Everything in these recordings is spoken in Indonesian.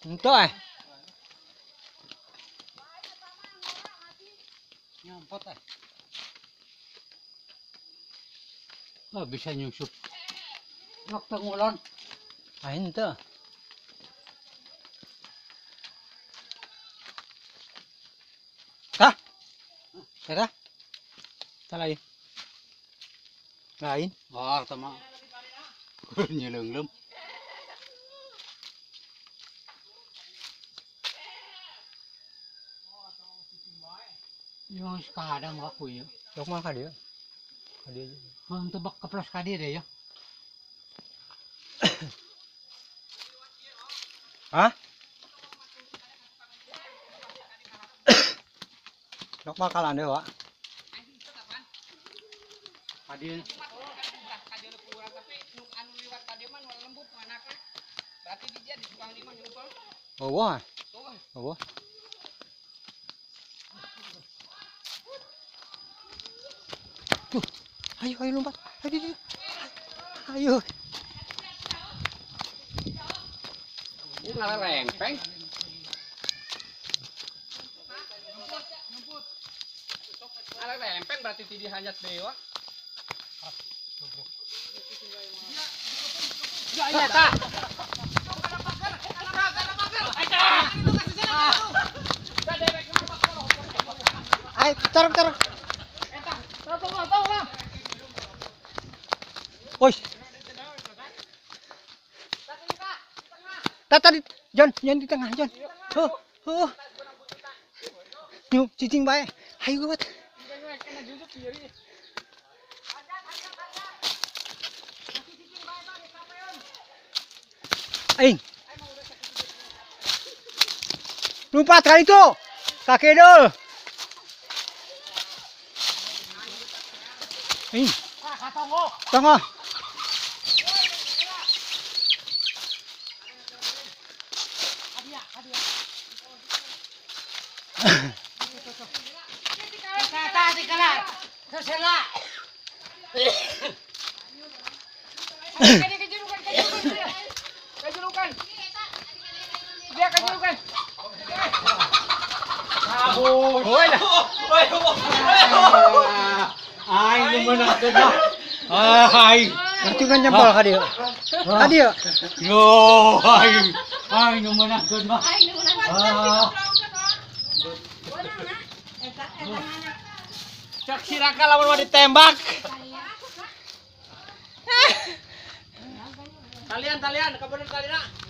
Untuk ah. Nyampot ah. Oh, bisa nyusup. Waktu ngulon. Ah, itu. Kah? Kah? Salain. Lain. Oh, teman. nhiều lần lắm Yung kada đi. kuya. Yung mga kadiyo. Kadiyo. Ang tubak kaplas Hả? deh ya. Hah? Nok makalan hả? Pak. đi. Ya. Hah? Dok mah kalan deh, Wak. Kadi Oh, wah. Oh, wah. Tuh, ayo, ayo lompat. Ayo, ayo. Ayo. Ini ngalah lempeng. Ngalah lempeng berarti tidak hanyat dewa. Ayo, taruh, taruh. Woi. Tadi, John, John di tengah, John. Oh, oh. Yuk, cicing baik. Ayo, buat. Eh. Lompat kali itu. Kakek dul. Eh. Tunggu. Tunggu. Hoi lah. Ay, lumanak ka na. Ay, Nanti kan nyempol ka dia. Ka dia. yo, ay, ay, lumanak ka na. Ah. Cak siraka lawan mau ditembak. Kalian, kalian, kabar kalian.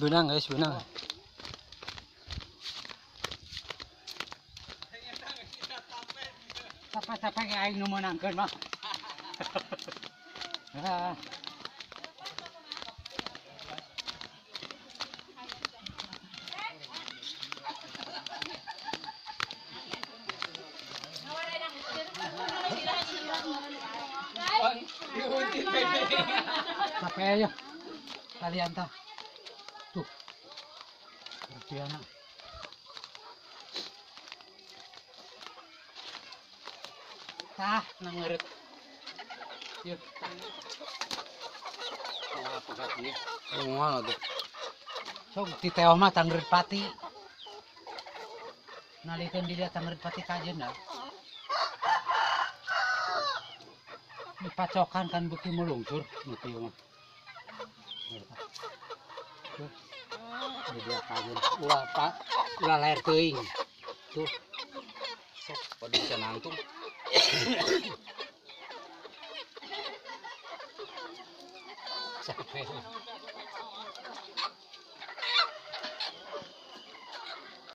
benang guys benang. Siapa-siapa yang aing nomor nangkan mah ah. Sampai ayo, kalian tahu. Tuh. Berarti anak. Tah, nangeret. Yuk. Apa katanya? Mana tuh? Sok di teo mah tanggerit pati. Nalikeun di dia tanggerit pati kajen dah. Dipacokan kan bukti melungsur bukti mah. Tuh. Di. Ulah pak, ulah lahir teuing. Tuh. Sok pada bisa. Capek.